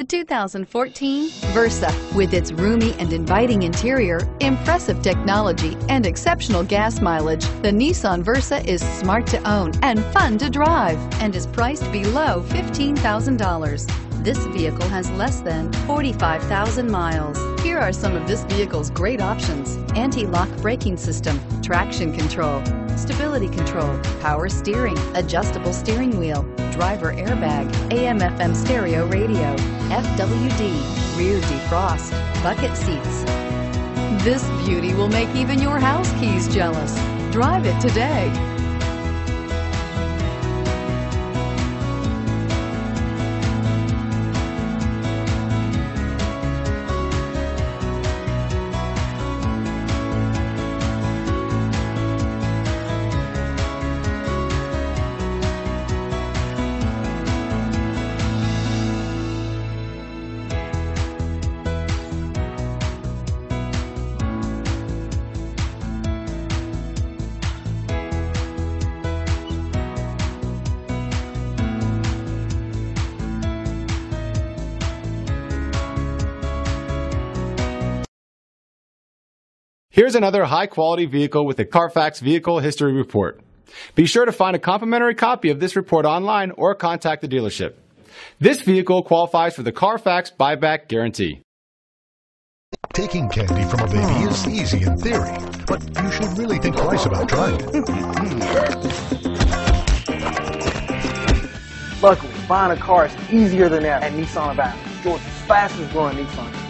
The 2014 Versa. With its roomy and inviting interior, impressive technology, and exceptional gas mileage, the Nissan Versa is smart to own and fun to drive and is priced below $15,000. This vehicle has less than 45,000 miles. Here are some of this vehicle's great options. Anti-lock braking system, traction control, stability control, power steering, adjustable steering wheel, driver airbag, AM FM stereo radio, FWD, rear defrost, bucket seats. This beauty will make even your house keys jealous. Drive it today. Here's another high quality vehicle with a Carfax Vehicle History Report. Be sure to find a complimentary copy of this report online or contact the dealership. This vehicle qualifies for the Carfax Buyback Guarantee. Taking candy from a baby is easy in theory, but you should really think twice about trying it. Luckily, buying a car is easier than ever at Nissan of Athens, Georgia's fastest growing Nissan